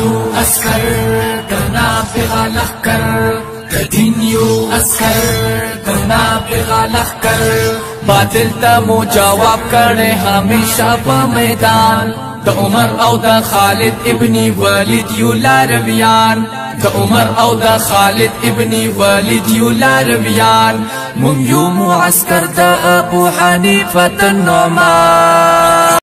یو اسکر دنا پیغا لخ کر دین یو اسکر دنا پیغا لخ کر باطل تا مو جواب کرنے ہمیشہ پا میدان د عمر او د خالد ابن والد یو لارویان د عمر او د خالد ابن والد یو لارویان مونږ یو معسكر د ابو حنیفه النعمان